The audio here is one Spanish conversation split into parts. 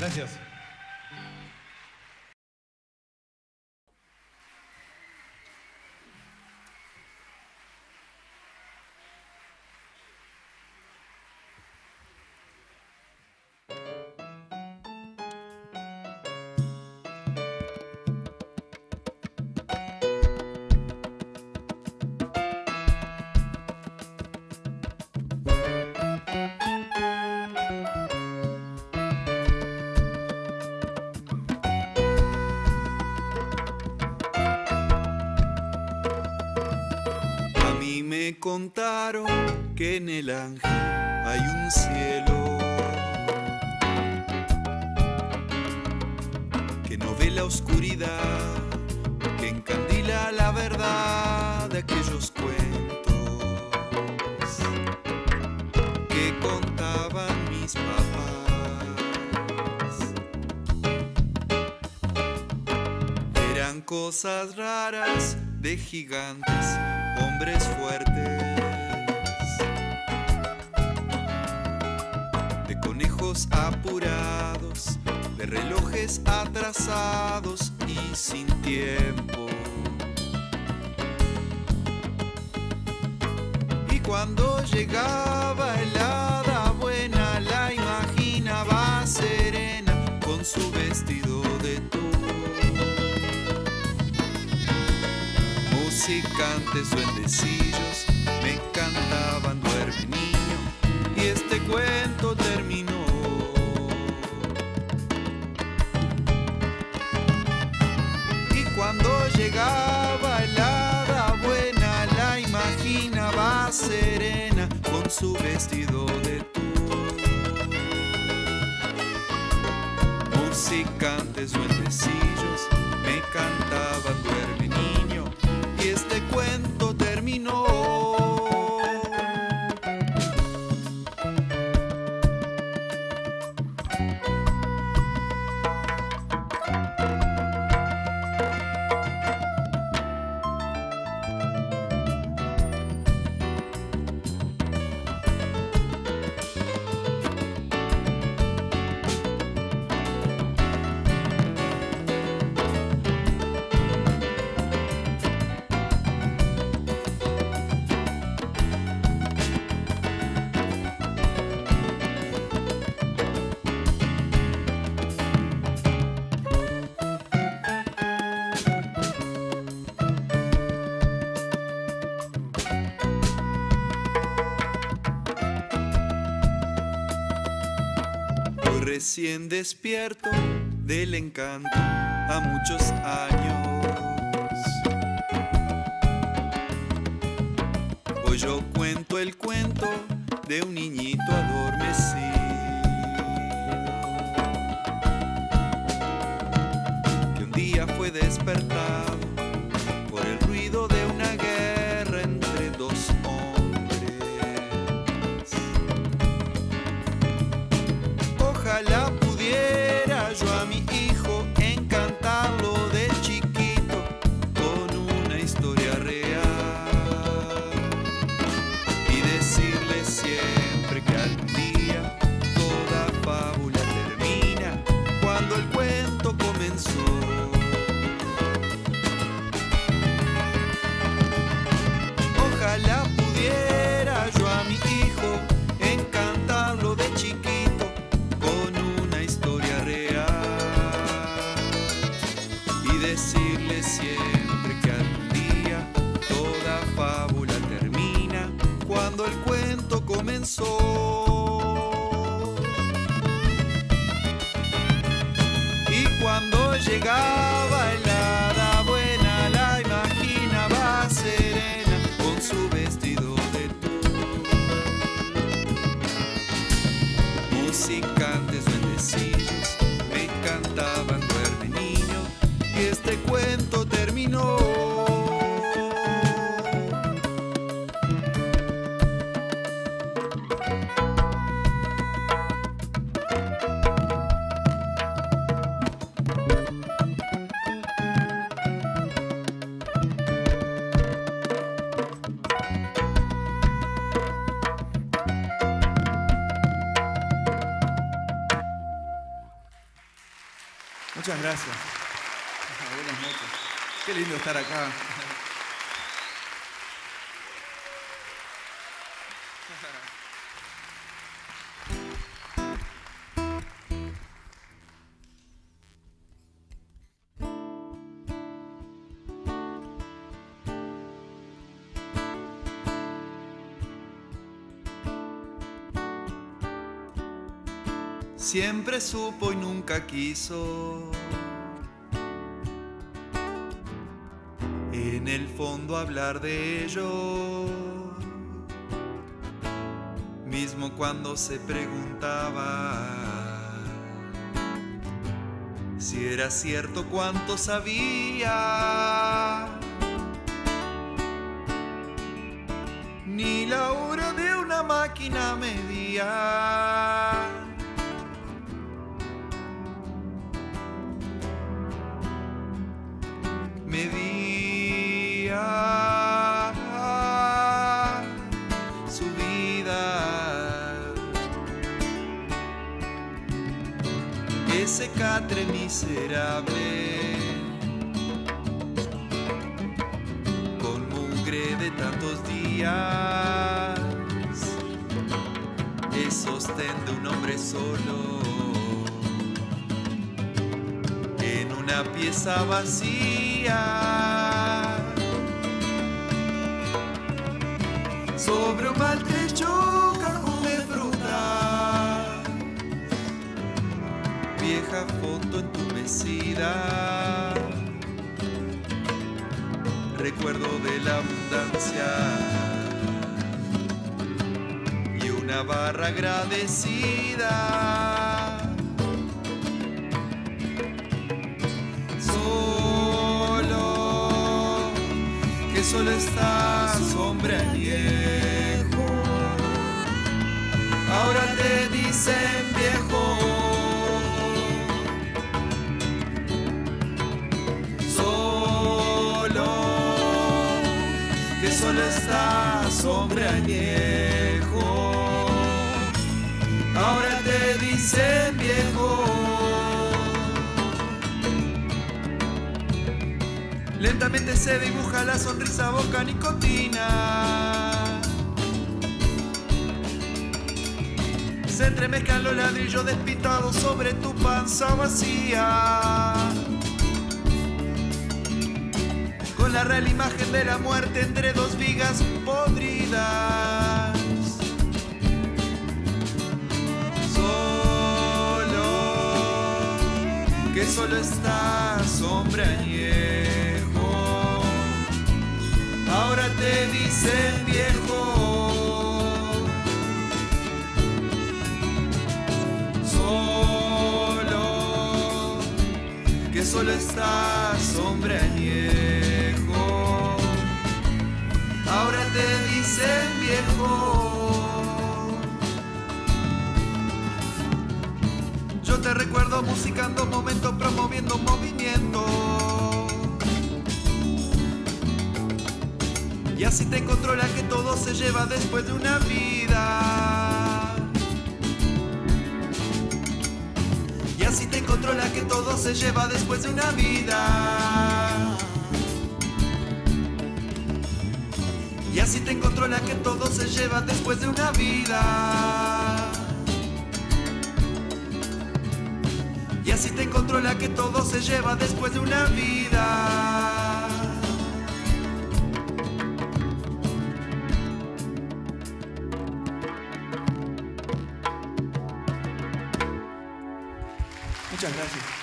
Gracias. Contaron que en el ángel hay un cielo que no ve la oscuridad, que encandila la verdad de aquellos cuentos que contaban mis papás. Eran cosas raras de gigantes, hombres fuertes, de conejos apurados, de relojes atrasados y sin tiempo. Y cuando llegaba el hada buena, la imaginaba serena con su vestido de tul. musicantes duendecillos cuento terminó. Y cuando llegaba el hada buena la imaginaba serena con su vestido de tul. Musicantes duendecillos me cantaban duerme niño y este cuento recién despierto del encanto a muchos años. Siempre supo y nunca quiso. En el fondo hablar de ello. Mismo cuando se preguntaba si era cierto cuánto sabía. Ni la hora de una máquina medía. Miserable, con mugre de tantos días, es sostén de un hombre solo. En una pieza vacía. Sobre un Recuerdo de la abundancia. Y una barra agradecida. solo, que solo estás hombre viejo. Ahora te dicen Ahora te dicen viejo. Lentamente se dibuja la sonrisa boca nicotina. Se entremezclan los ladrillos despintados sobre tu panza vacía. Con la real imagen de la muerte entre dos vigas podridas. Solo, que solo estás hombre añejo. Ahora te dicen viejo. Solo, que solo estás hombre añejo. Yo te recuerdo musicando momentos, promoviendo movimiento. Y así te controla que todo se lleva después de una vida. Y así te controla que todo se lleva después de una vida. Y así te controla que todo se lleva después de una vida. Y así te controla que todo se lleva después de una vida. Muchas gracias.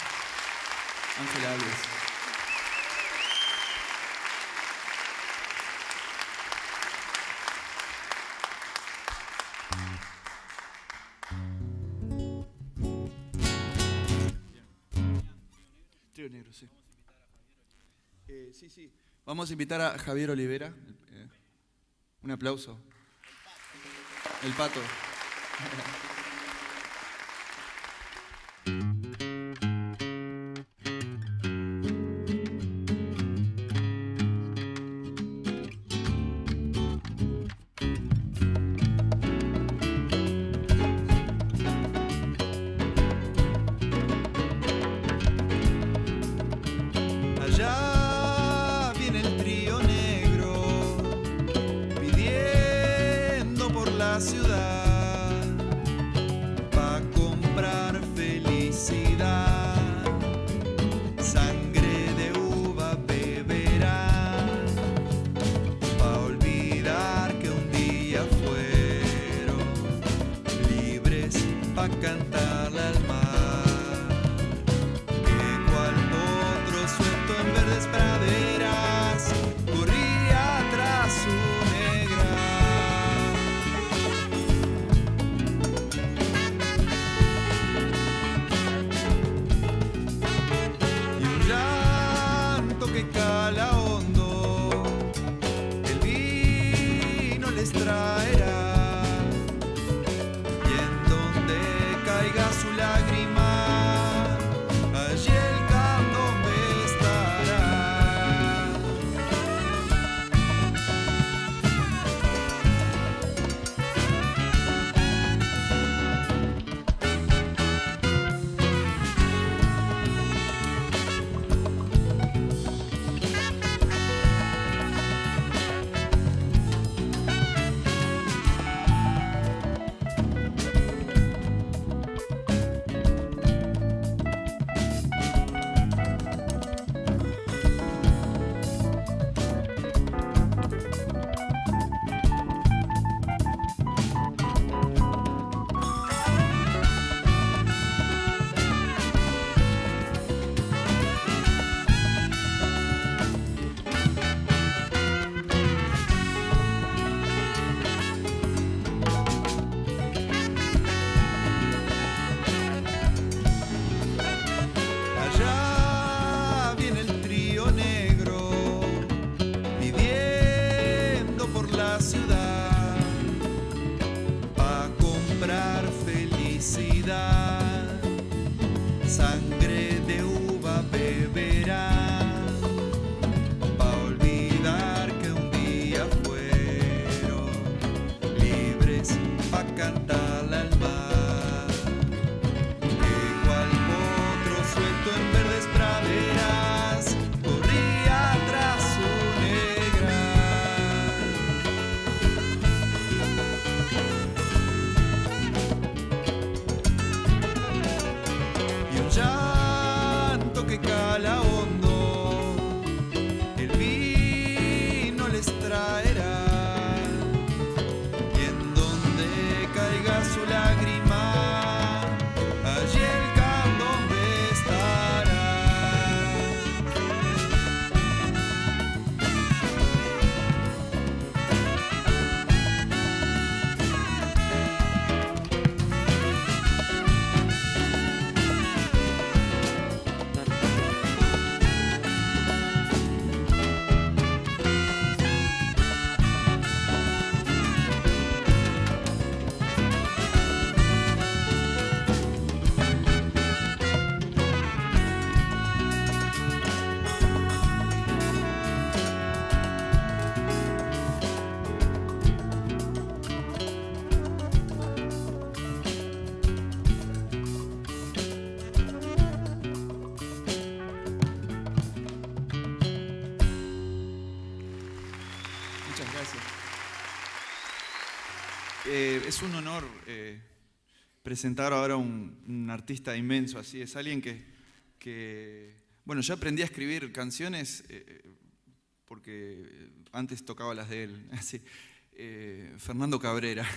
Vamos a invitar a Javier Olivera. Eh, un aplauso. El pato. Eh, es un honor eh, presentar ahora un, un, artista inmenso, así es alguien que, bueno, yo aprendí a escribir canciones eh, porque antes tocaba las de él. Fernando Cabrera.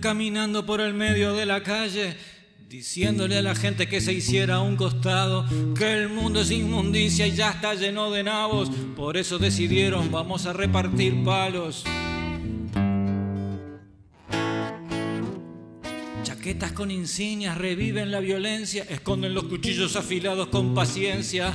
Caminando por el medio de la calle, diciéndole a la gente que se hiciera a un costado, que el mundo es inmundicia y ya está lleno de nabos. Por eso decidieron, vamos a repartir palos. Chaquetas con insignias reviven la violencia, esconden los cuchillos afilados con paciencia.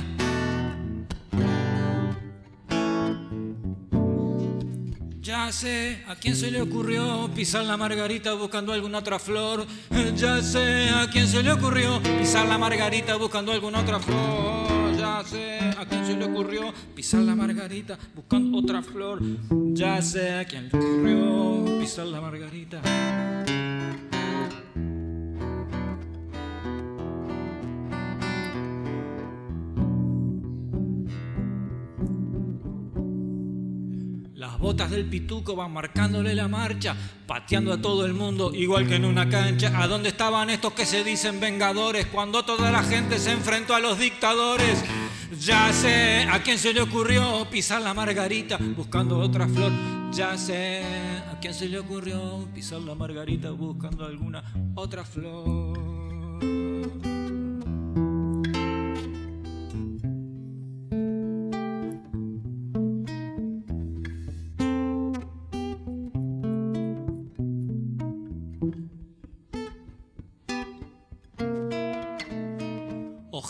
Sé a quién se le ocurrió pisar la margarita buscando alguna otra flor. Ya sé a quién se le ocurrió pisar la margarita buscando alguna otra flor. Ya sé a quién se le ocurrió pisar la margarita buscando otra flor. Ya sé a quién le ocurrió pisar la margarita. Las botas del pituco van marcándole la marcha, pateando a todo el mundo, igual que en una cancha. ¿A dónde estaban estos que se dicen vengadores cuando toda la gente se enfrentó a los dictadores? Ya sé a quién se le ocurrió pisar la margarita buscando otra flor. Ya sé a quién se le ocurrió pisar la margarita buscando alguna otra flor.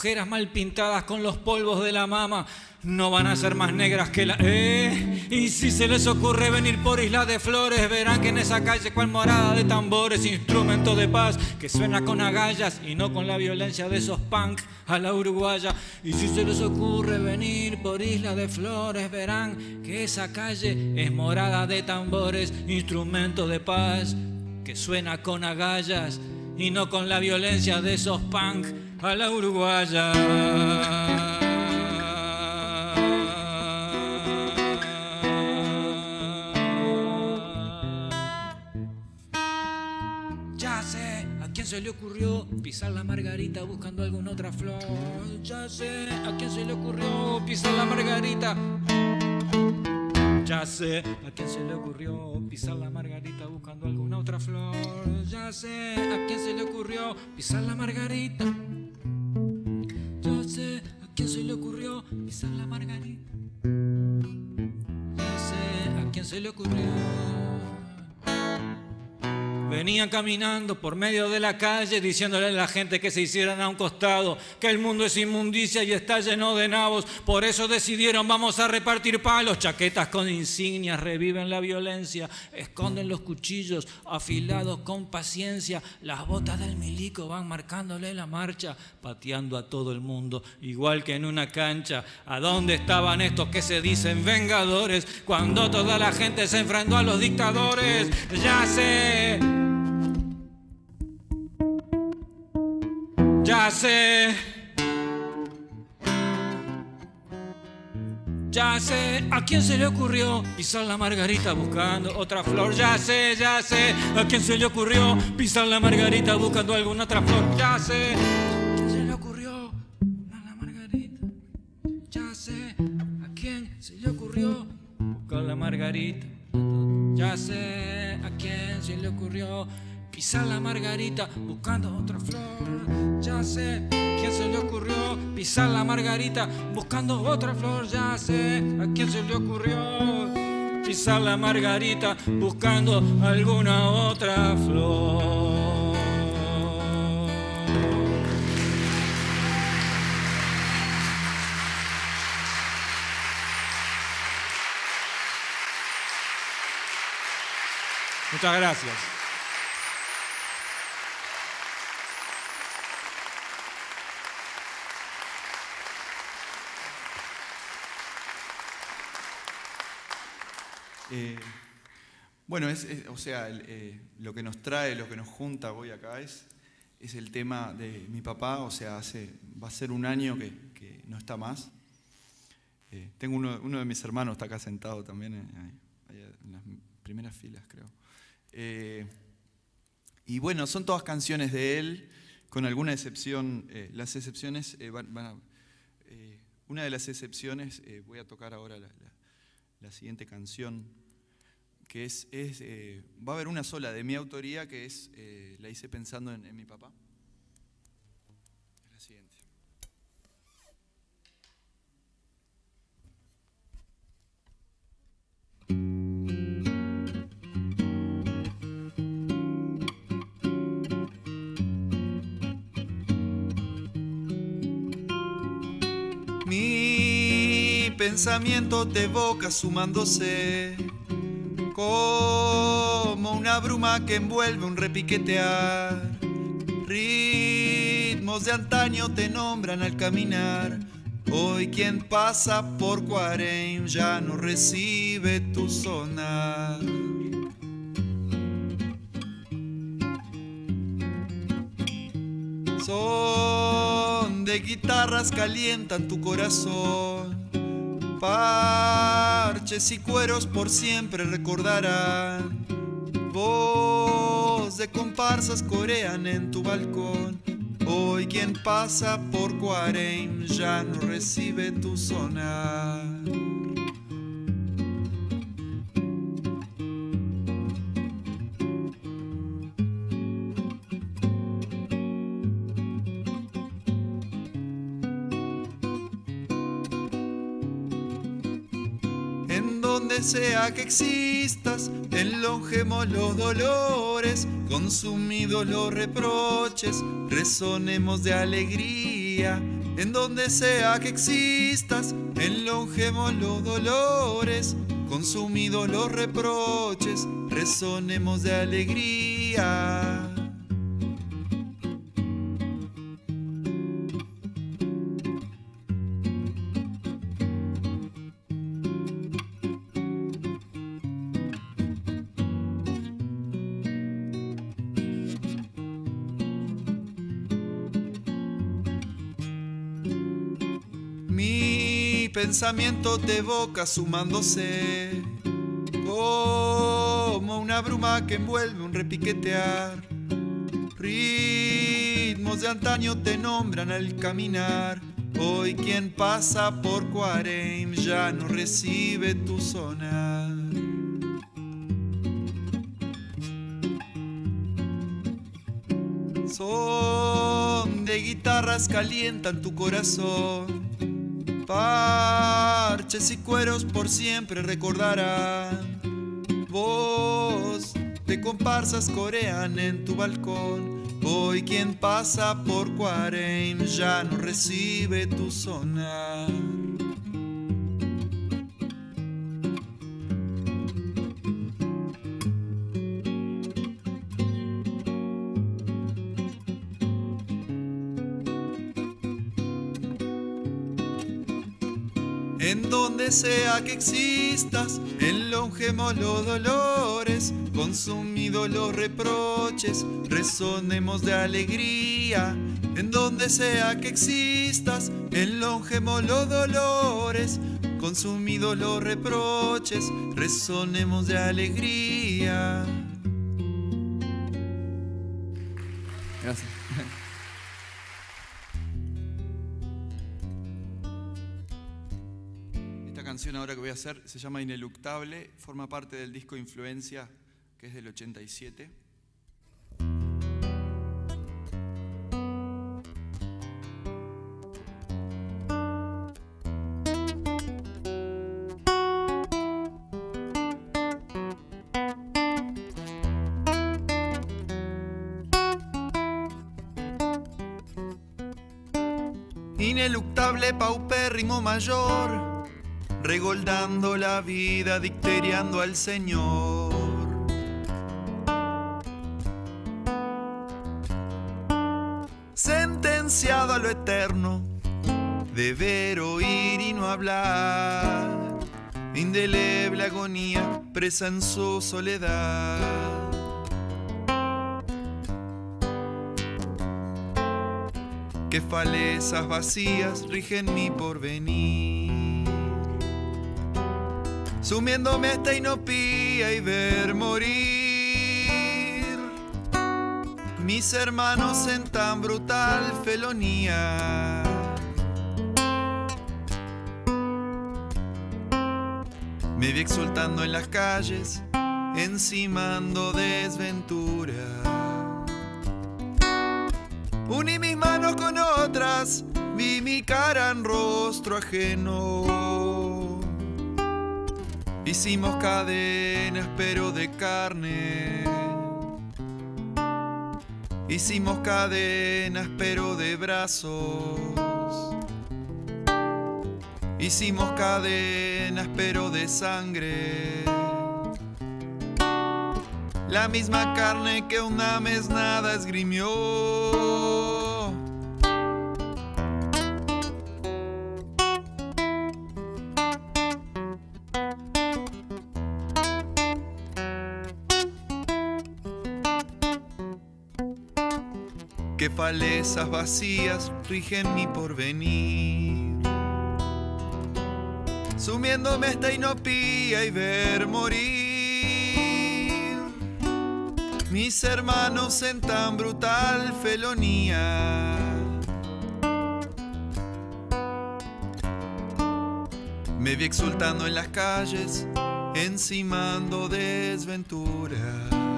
Ojeras mal pintadas con los polvos de la mama no van a ser más negras que la... Eh, y si se les ocurre venir por Isla de Flores, verán que en esa calle cual morada de tambores, instrumento de paz que suena con agallas y no con la violencia de esos punk a la uruguaya. Y si se les ocurre venir por Isla de Flores, verán que esa calle es morada de tambores, instrumento de paz que suena con agallas y no con la violencia de esos punk a la uruguaya. Ya sé a quién se le ocurrió pisar la margarita buscando alguna otra flor. Ya sé a quién se le ocurrió pisar la margarita. Ya sé a quién se le ocurrió pisar la margarita buscando alguna otra flor. Ya sé a quién se le ocurrió pisar la margarita. A quién se le ocurrió pisar la margarita. A quién se le ocurrió. Venían caminando por medio de la calle diciéndole a la gente que se hicieran a un costado, que el mundo es inmundicia y está lleno de nabos. Por eso decidieron vamos a repartir palos, chaquetas con insignias, reviven la violencia, esconden los cuchillos afilados con paciencia. Las botas del milico van marcándole la marcha, pateando a todo el mundo, igual que en una cancha. ¿A dónde estaban estos que se dicen vengadores cuando toda la gente se enfrentó a los dictadores? Ya sé. Ya sé. Ya sé a quién se le ocurrió pisar la margarita buscando otra flor. Ya sé, ya sé a quién se le ocurrió pisar la margarita buscando alguna otra flor. Ya sé a quién se le ocurrió pisar la margarita. Ya sé a quién se le ocurrió buscar la margarita. Ya sé a quién se le ocurrió pisar la margarita buscando otra flor. Ya sé quién se le ocurrió pisar la margarita buscando otra flor. Ya sé a quién se le ocurrió pisar la margarita buscando alguna otra flor. Muchas gracias. Eh, bueno, es, o sea, eh, lo que nos trae, lo que nos junta hoy acá es, es el tema de mi papá, o sea, hace, va a ser un año que, que no está más. Eh, tengo uno, uno de mis hermanos, está acá sentado también, en las primeras filas, creo. Y bueno, son todas canciones de él, con alguna excepción. las excepciones van, una de las excepciones, voy a tocar ahora la- la siguiente canción, que es, eh, va a haber una sola de mi autoría que es, eh, la hice pensando en, mi papá. Es la siguiente. Pensamiento te evoca sumándose como una bruma que envuelve un repiquetear. Ritmos de antaño te nombran al caminar. Hoy quien pasa por Cuarem ya no recibe tu sonar. Son de guitarras calientan tu corazón. Parches y cueros por siempre recordarán. Voz de comparsas corean en tu balcón. Hoy quien pasa por Cuarem ya no recibe tu sonar. Donde sea que existas, enlongemos los dolores, consumidos los reproches, resonemos de alegría. En donde sea que existas, enlongemos los dolores, consumidos los reproches, resonemos de alegría. Pensamiento te evoca sumándose como una bruma que envuelve un repiquetear. Ritmos de antaño te nombran al caminar. Hoy quien pasa por Cuarem ya no recibe tu sonar. Son de guitarras calientan tu corazón. Parches y cueros por siempre recordarán. Voz de comparsas corean en tu balcón. Hoy quien pasa por Cuarem ya no recibe tu sonar. En donde sea que existas, enlongemos los dolores, consumidos los reproches, resonemos de alegría. En donde sea que existas, enlongemos los dolores, consumidos los reproches, resonemos de alegría. Gracias. Ahora que voy a hacer se llama Ineluctable, forma parte del disco Influencia, que es del 87. Ineluctable paupérrimo mayor, regoldando la vida, dicteriando al Señor. Sentenciado a lo eterno, deber oír y no hablar, indeleble agonía presa en su soledad. que falezas vacías rigen mi porvenir. Sumiéndome esta inopía y ver morir mis hermanos en tan brutal felonía. Me vi exultando en las calles encimando desventura. Uní mis manos con otras, vi mi cara en rostro ajeno. Hicimos cadenas pero de carne. Hicimos cadenas pero de brazos. Hicimos cadenas pero de sangre. La misma carne que una mesnada esgrimió. Qué falezas vacías rigen mi porvenir. Sumiéndome esta inopía y ver morir mis hermanos en tan brutal felonía. Me vi exultando en las calles, encimando desventura.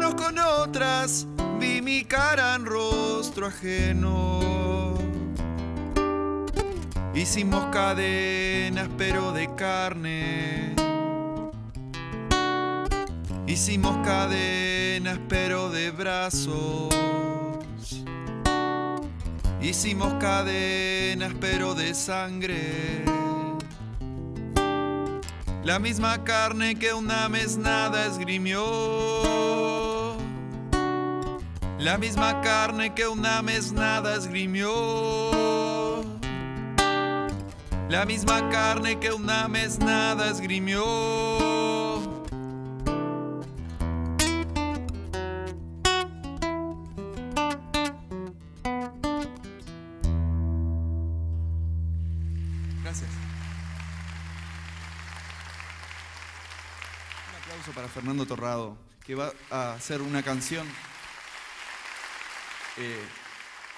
Con otras, vi mi cara en rostro ajeno. Hicimos cadenas pero de carne. Hicimos cadenas pero de brazos. Hicimos cadenas pero de sangre. La misma carne que una mesnada esgrimió. La misma carne que una mesnada esgrimió. La misma carne que una mesnada esgrimió. Gracias. Un aplauso para Fernando Torrado, que va a hacer una canción eh,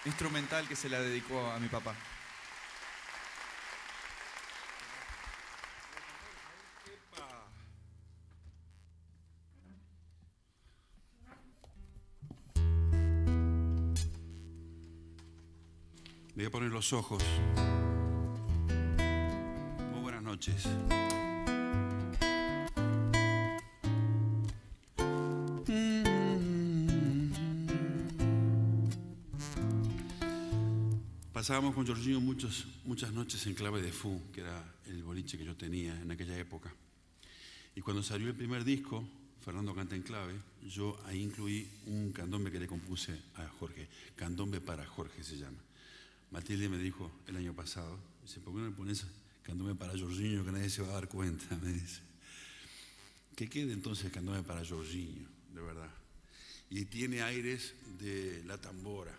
instrumental que se la dedicó a mi papá. Voy a poner los ojos. Muy buenas noches. Pasábamos con Jorginho muchos, muchas noches en clave de Fu, que era el boliche que yo tenía en aquella época. Y cuando salió el primer disco, Fernando canta en clave, yo ahí incluí un candombe que le compuse a Jorge. Candombe para Jorge se llama. Matilde me dijo el año pasado, dice, ¿por qué no le pones candombe para Jorginho que nadie se va a dar cuenta? Me dice. Que quede entonces candombe para Jorginho, de verdad. Y tiene aires de la tambora.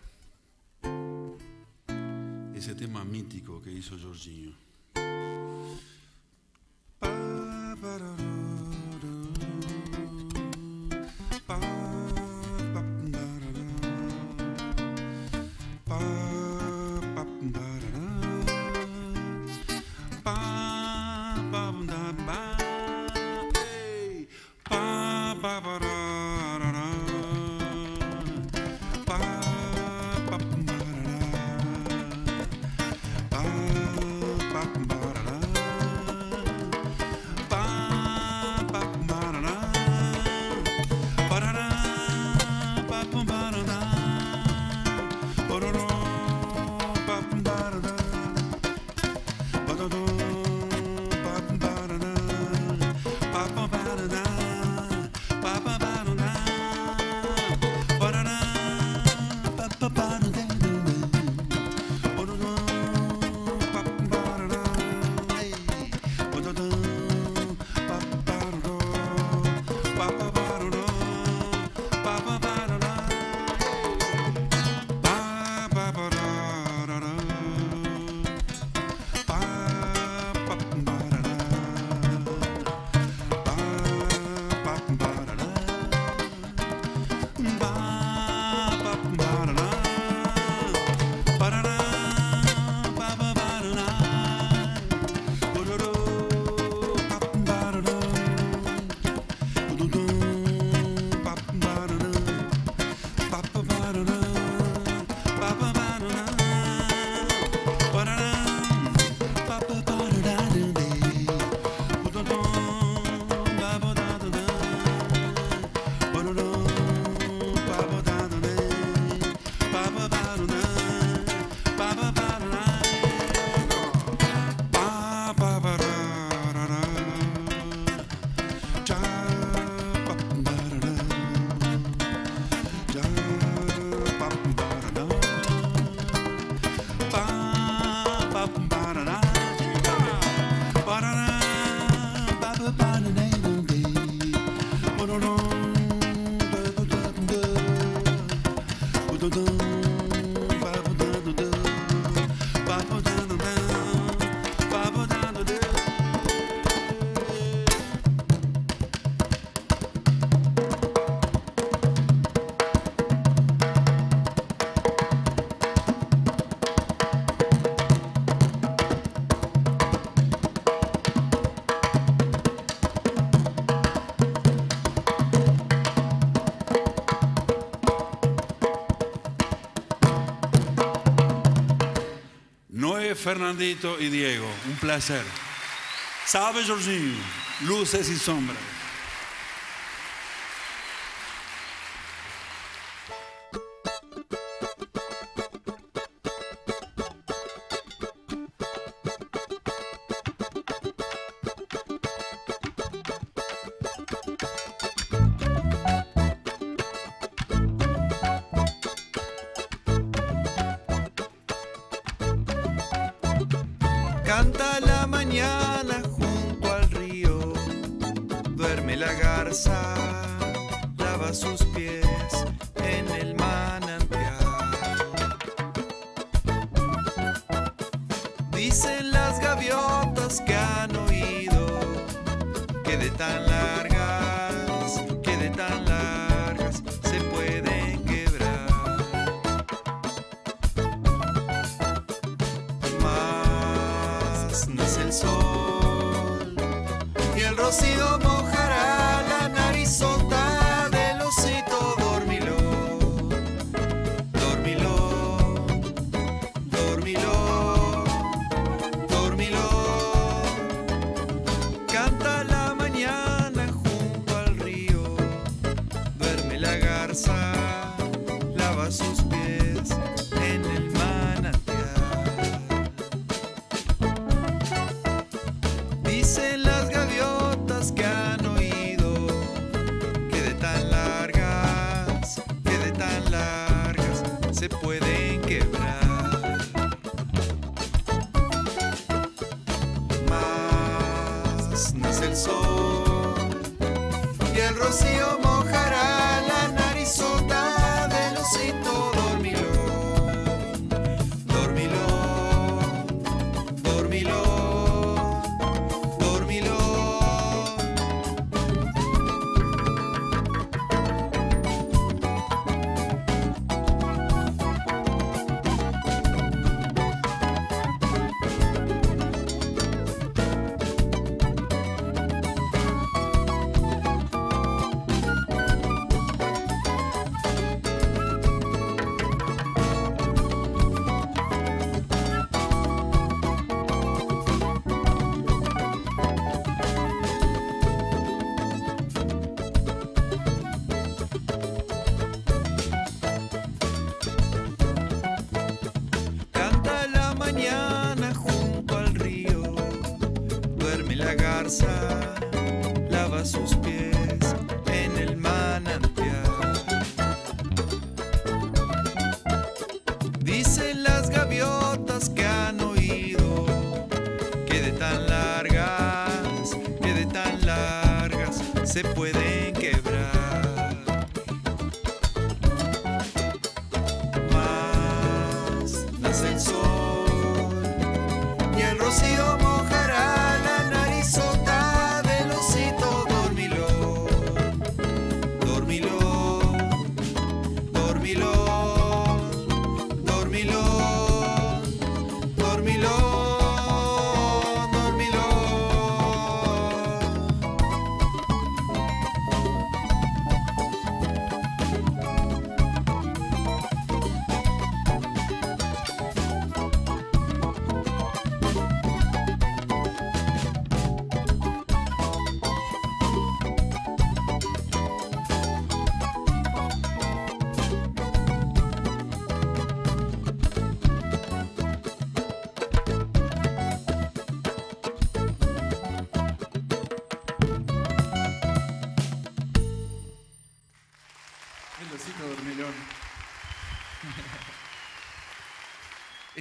Ese tema mítico que hizo Jorginho. Fernandito y Diego. Un placer. Salve, Jorginho. Luces y sombras. nace el sol y el rocío.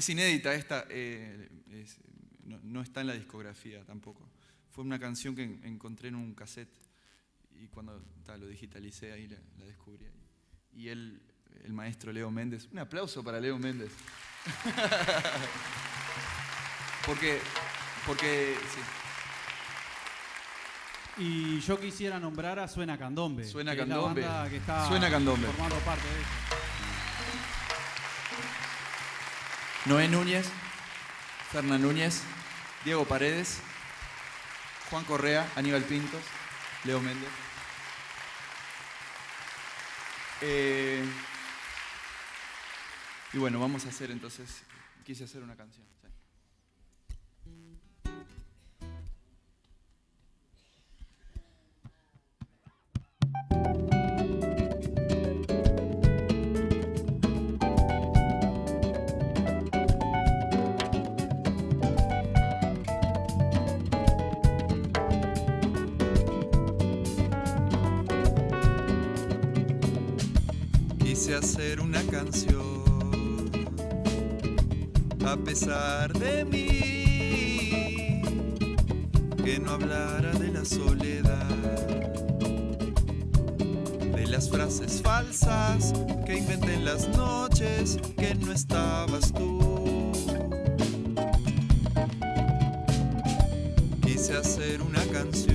Es inédita esta, eh, no, está en la discografía tampoco. Fue una canción que encontré en un cassette y cuando lo digitalicé ahí la, descubrí. Y él, el maestro Leo Méndez, un aplauso para Leo Méndez. porque, porque, sí. Y yo quisiera nombrar a Suena Candombe. Suena Candombe. Suena Candombe. formando parte de eso. Noé Núñez, Fernán Núñez, Diego Paredes, Juan Correa, Aníbal Pintos, Leo Méndez. Eh, y bueno, vamos a hacer entonces, quise hacer una canción. Quise hacer una canción. A pesar de mí que no hablara de la soledad, de las frases falsas que inventé en las noches que no estabas tú. Quise hacer una canción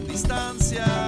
que marcan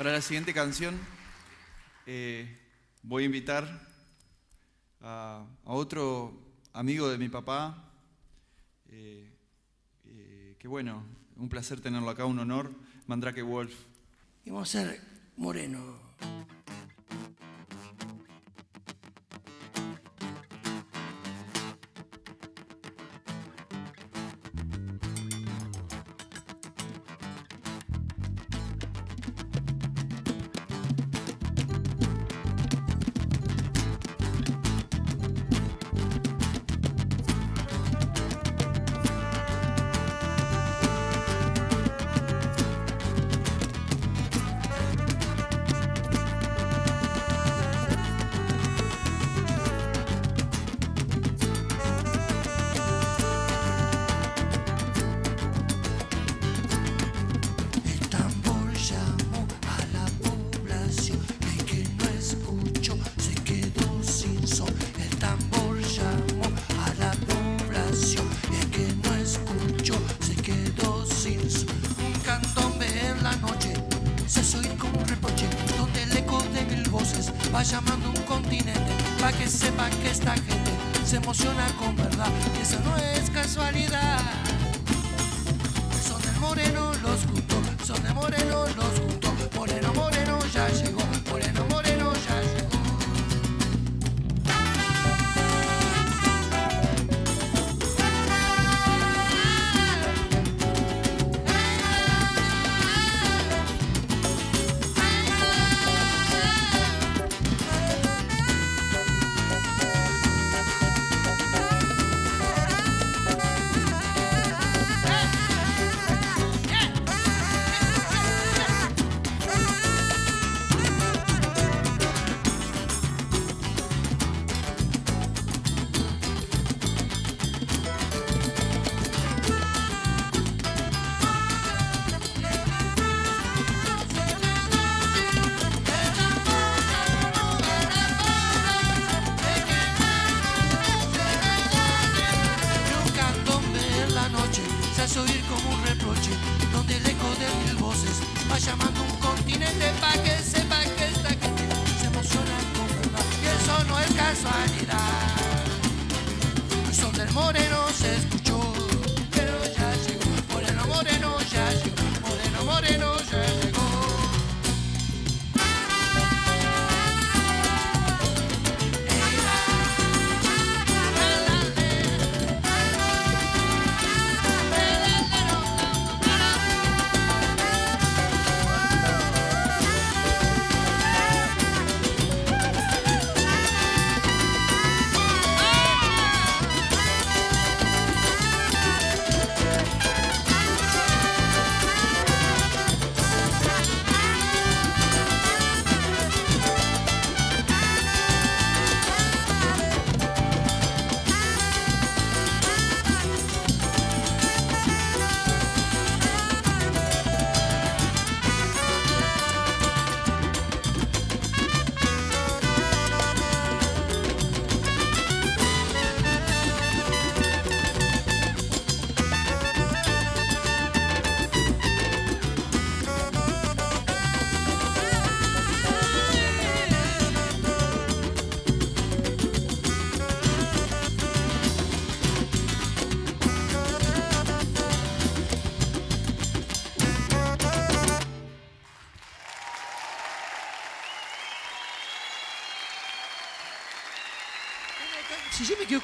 Para la siguiente canción eh, voy a invitar a, otro amigo de mi papá, eh, eh, que bueno, un placer tenerlo acá, un honor, Mandrake Wolf. Y vamos a ser moreno.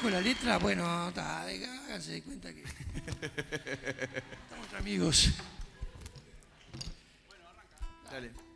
La letra, bueno, ta, háganse de cuenta que. Estamos entre amigos. Dale.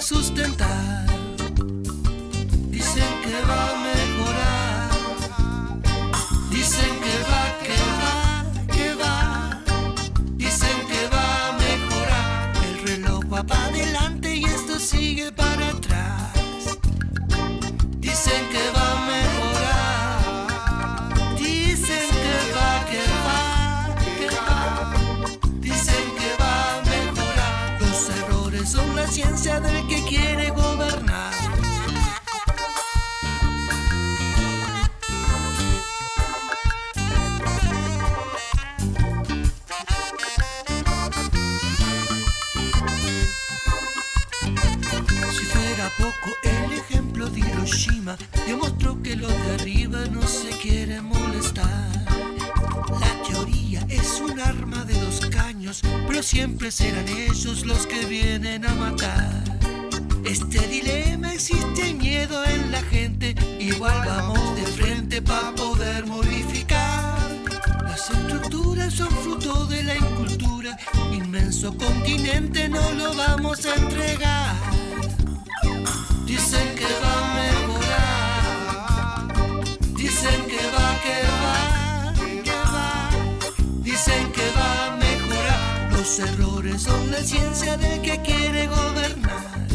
Sustentar. Pero siempre serán ellos los que vienen a matar. Este dilema existe miedo en la gente, igual vamos de frente para poder modificar. Las estructuras son fruto de la incultura, inmenso continente no lo vamos a entregar. Dicen que va Los errores son la ciencia del que quiere gobernar.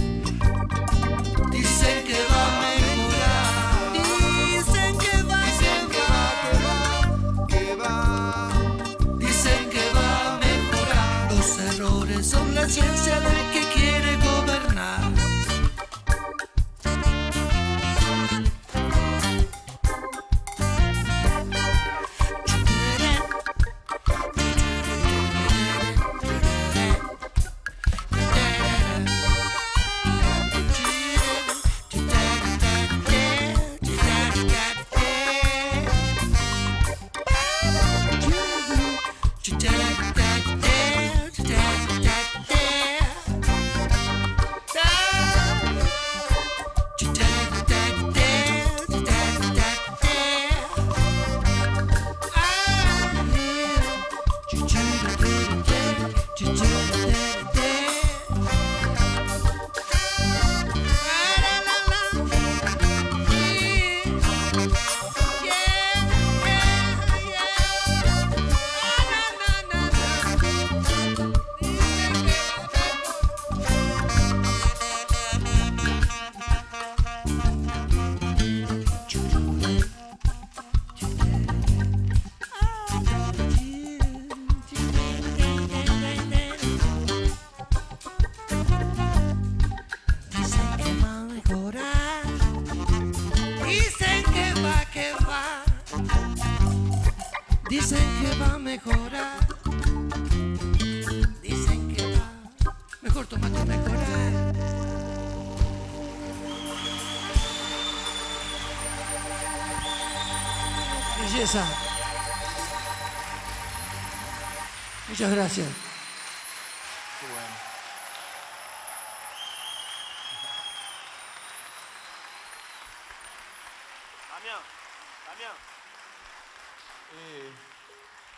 Dicen que va a mejorar. Dicen que va, va, que va. Dicen que va a mejorar. Los errores son la ciencia del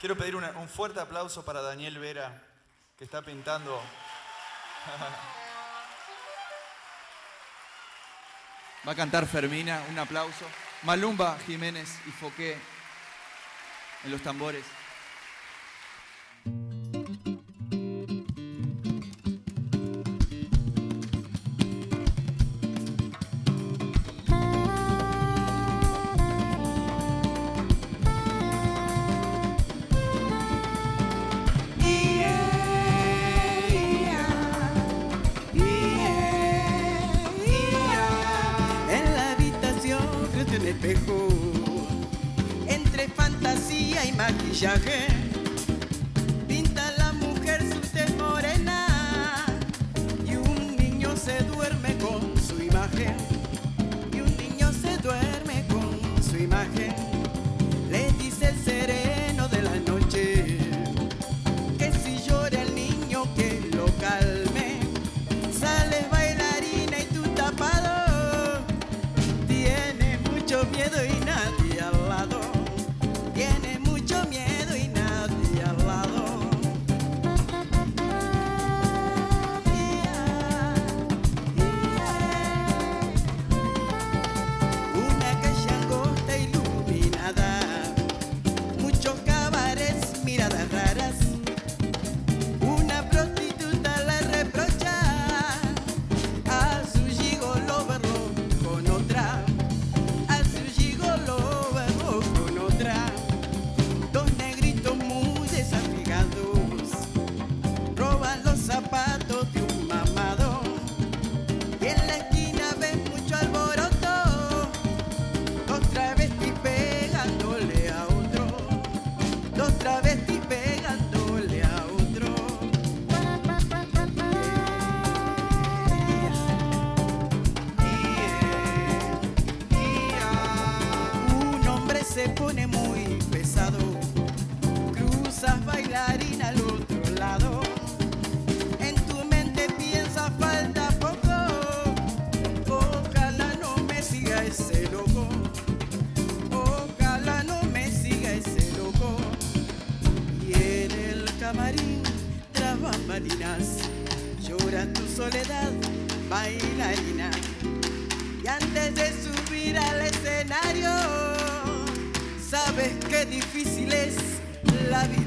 quiero pedir un fuerte aplauso para Daniel Vera, que está pintando. Va a cantar Fermina, un aplauso. Malumba, Jiménez y Foqué en los tambores.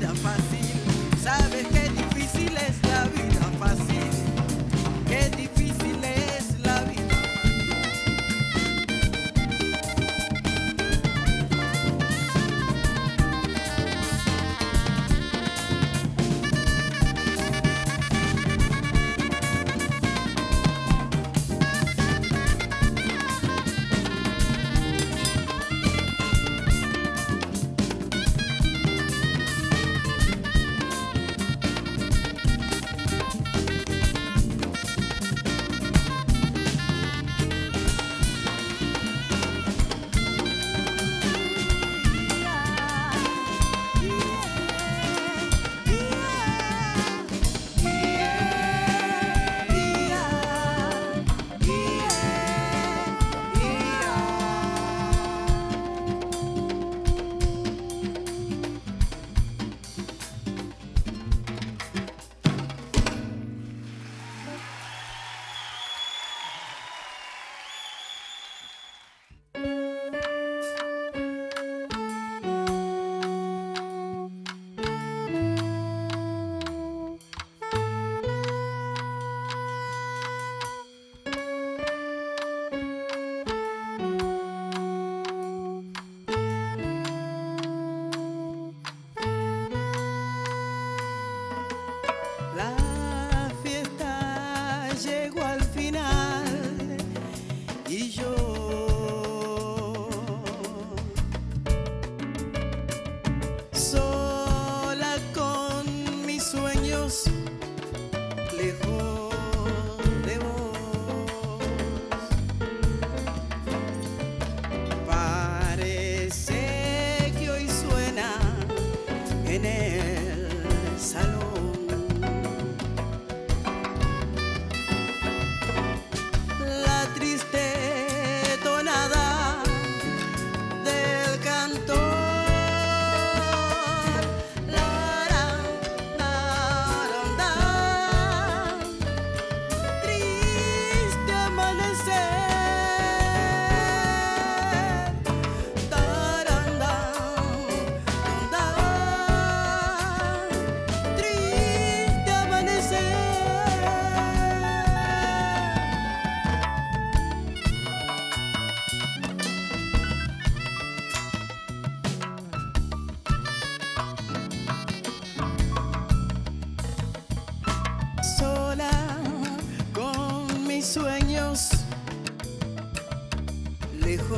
La vida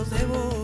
los debo.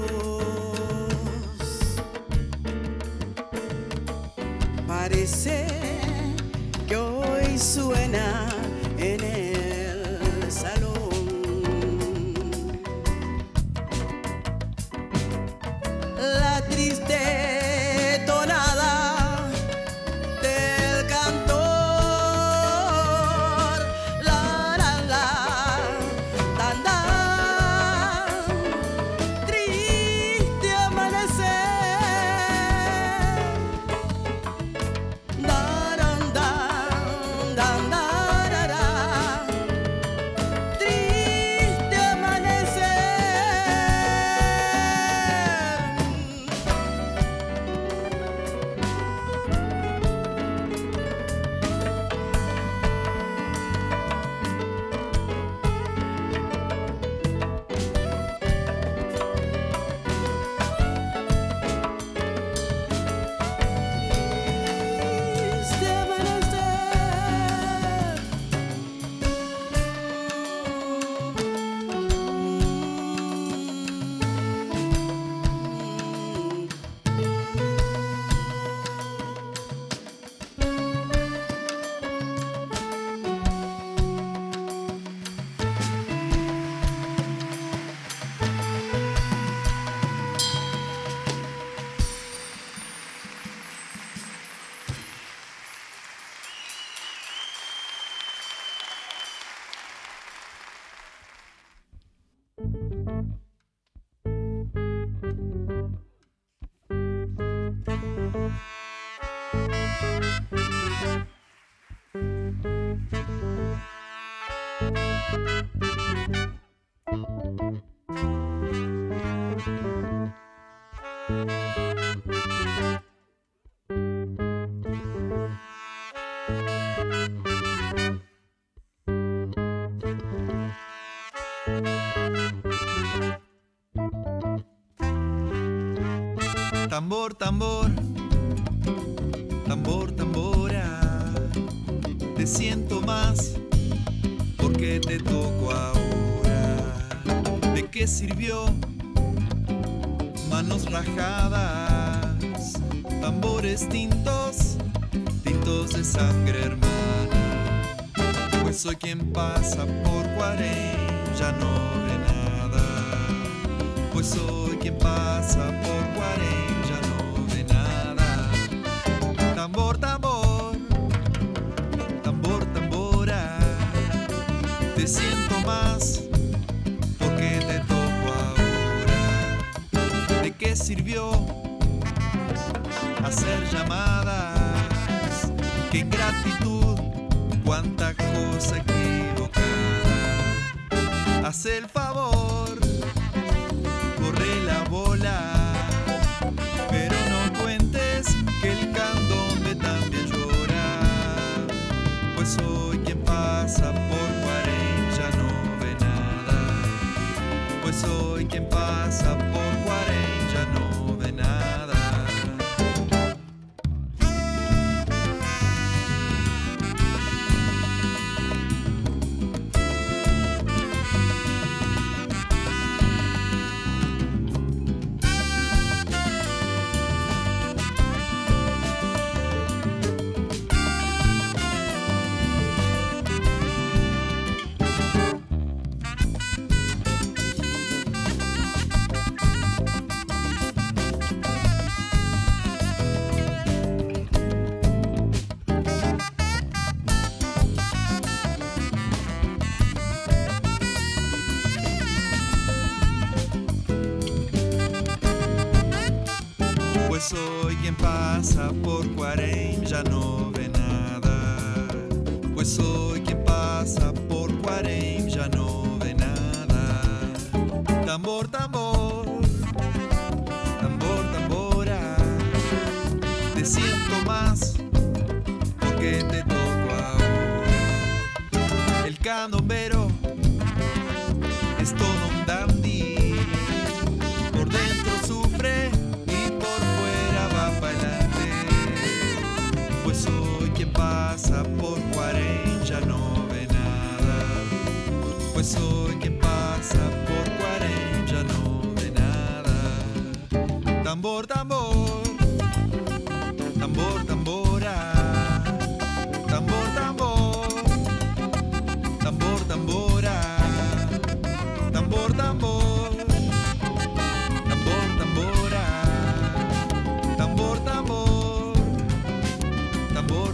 tambor, tambor, tambor, tambora. Te siento más porque te toco ahora. ¿De qué sirvió? Manos rajadas, tambores tintos, tintos de sangre hermana. Pues soy quien pasa por Guarén, ya no ve nada. Pues soy quien pasa por Guarén. sirvió hacer llamadas. Qué ingratitud, cuánta cosa equivocada. Haz el favor.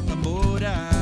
namorar.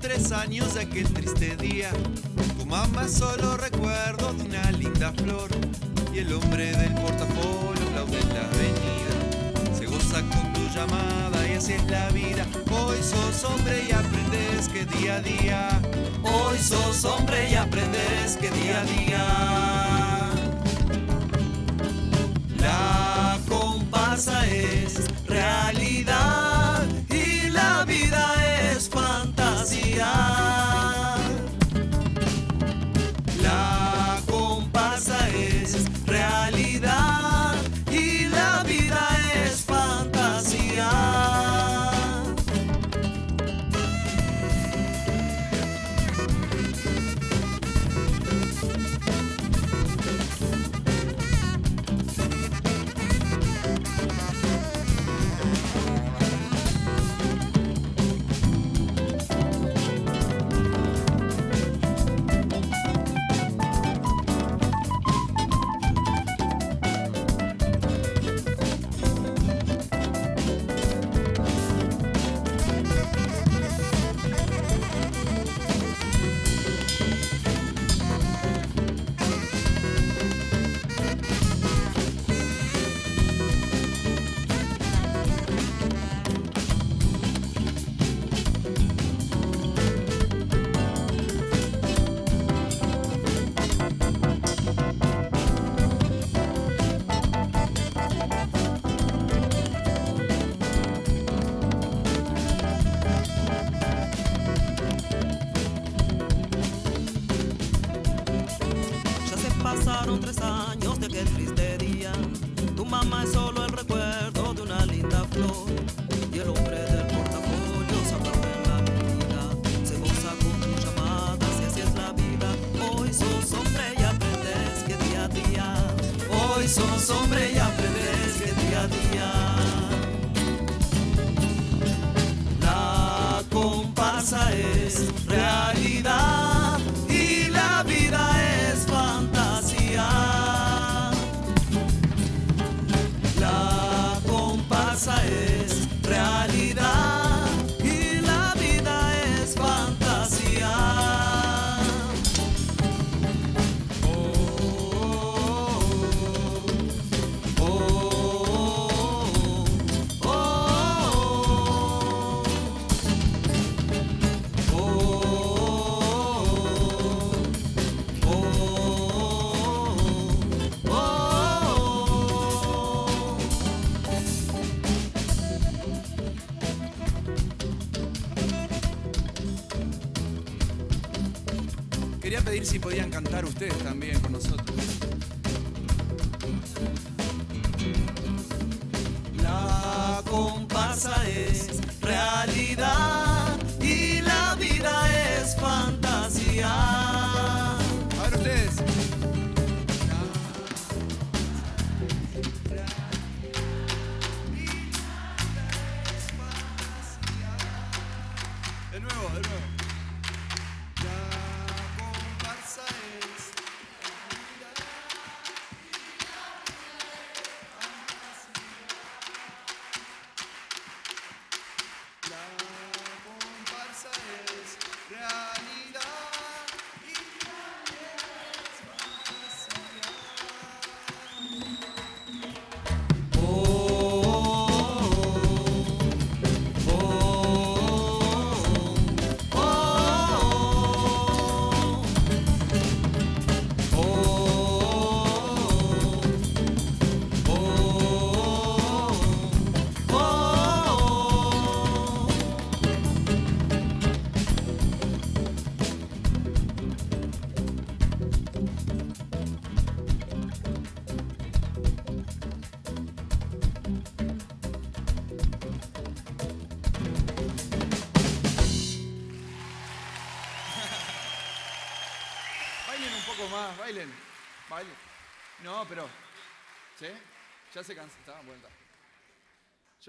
tres años de aquel triste día. Tu mamá solo recuerdo de una linda flor y el hombre del portafolio aplaude en la avenida. Se goza con tu llamada y así es la vida. Hoy sos hombre y aprendes que día a día. Hoy sos hombre y aprendes que día a día. también con nosotros. La comparsa es realidad.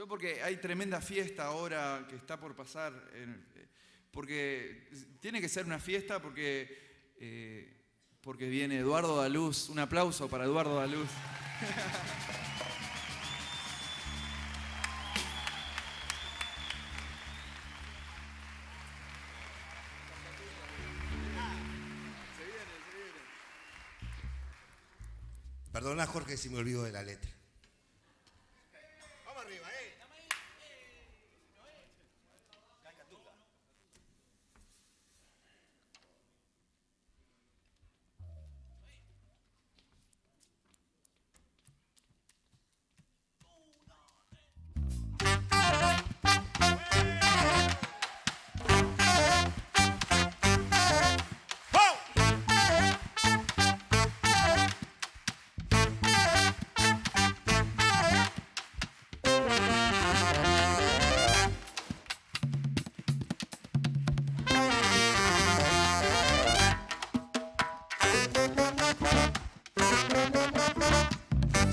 Porque hay tremenda fiesta ahora que está por pasar, porque tiene que ser una fiesta porque, eh, porque viene Eduardo Daluz. Un aplauso para Eduardo Daluz. Perdona, Jorge, si me olvido de la letra.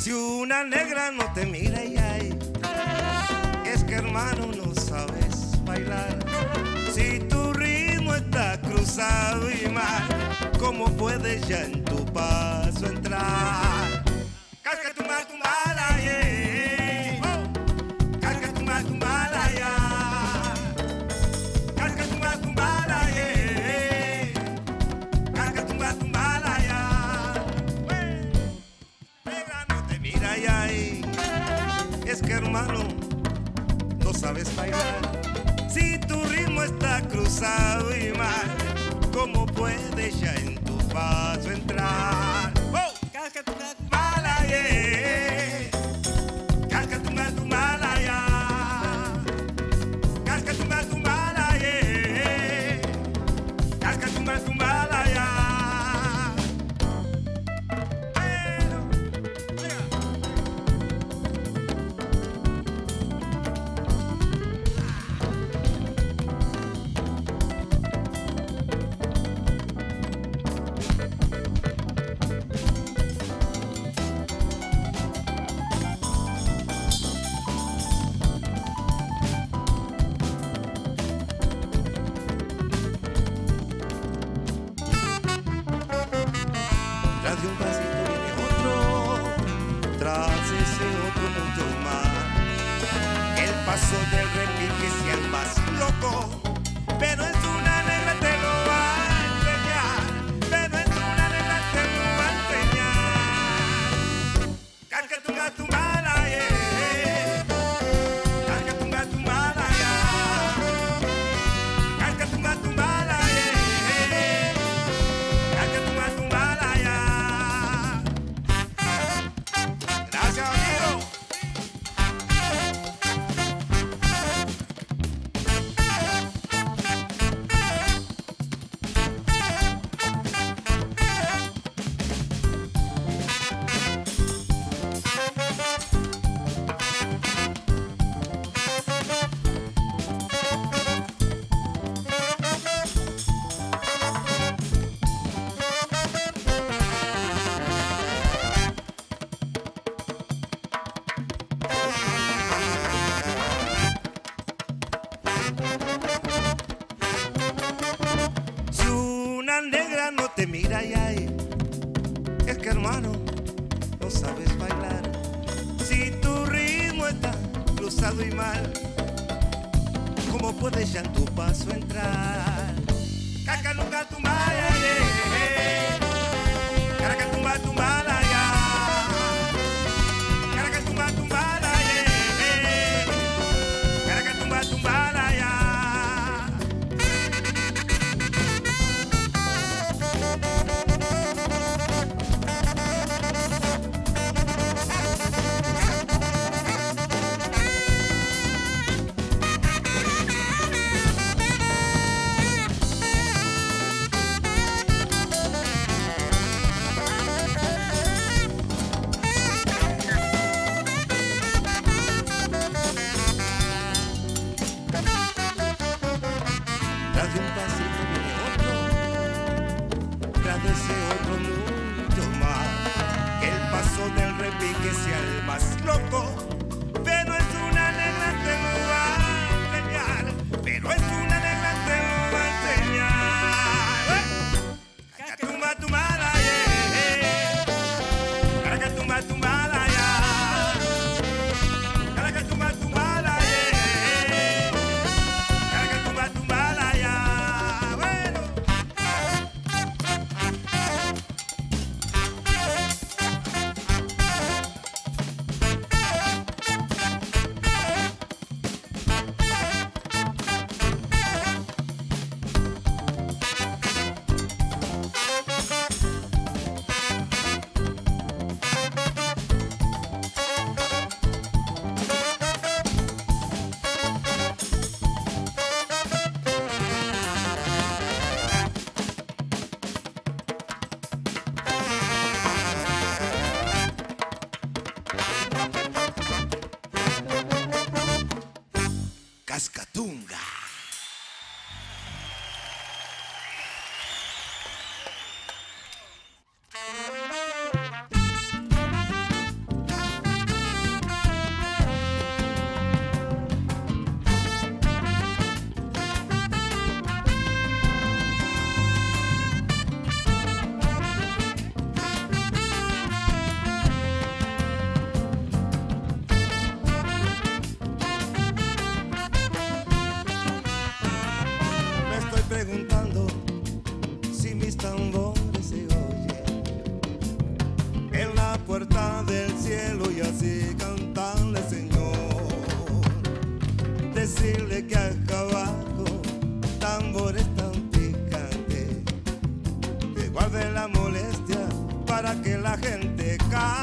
Si una negra no te mira y ay, es que hermano no sabes bailar. Si tu ritmo está cruzado y mal, ¿cómo puedes ya en tu paso entrar? Casca tu mal, tu mala, sabes bailar. Si tu ritmo está cruzado y mal, ¿cómo puedes ya en tu paso entrar? No sabes bailar. Si tu ritmo está cruzado y mal, ¿cómo puedes ya en tu paso entrar? Para que la gente cante.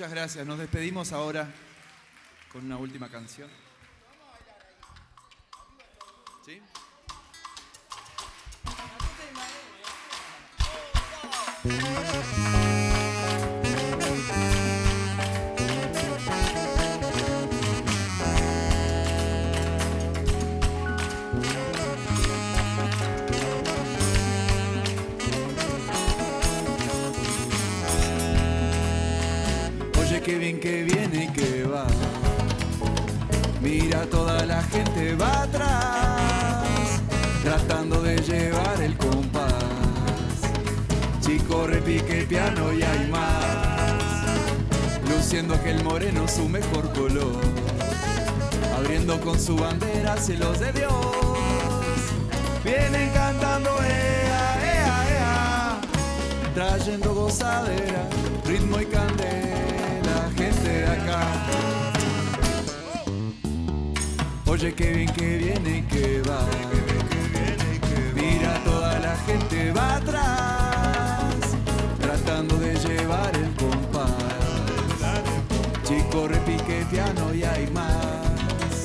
Muchas gracias. Nos despedimos ahora con una última canción. Chico, repique piano y hay más. Luciendo aquel moreno su mejor color. Abriendo con su bandera celos de Dios. Vienen cantando, ea, ea, ea. Trayendo gozadera, ritmo y candela, gente de acá. Oye, qué bien que viene que va. Mira, toda la gente va atrás, Chico, repique piano y hay más.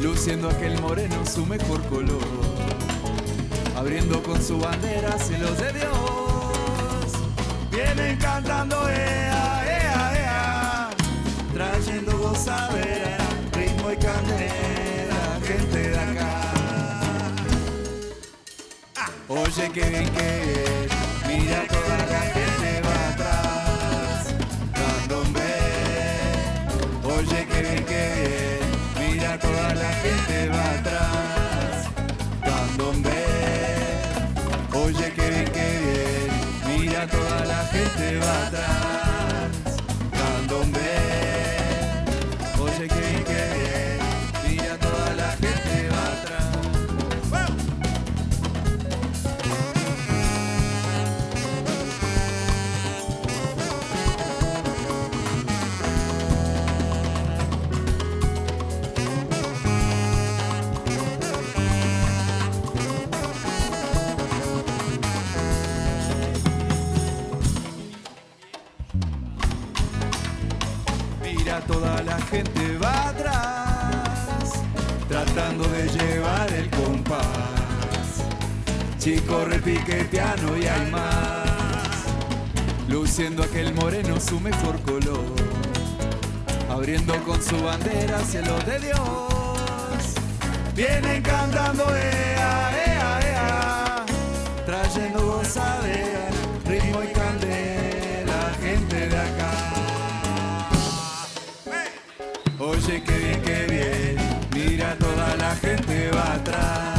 Luciendo aquel moreno su mejor color. Abriendo con su bandera celos de Dios. Vienen cantando, ea, ea, ea. Trayendo gozadera, ritmo y candela, gente de acá. Oye, qué bien que es, mira toda la gente va atrás, candombe. Oye, qué bien que bien, mira toda la gente va atrás, candombe. Atrás, tratando de llevar el compás. Chico, repique piano y hay más. Luciendo aquel moreno su mejor color. Abriendo con su bandera cielos de Dios. Vienen cantando, ea, ea, ea. Trayendo gozadera, atrás,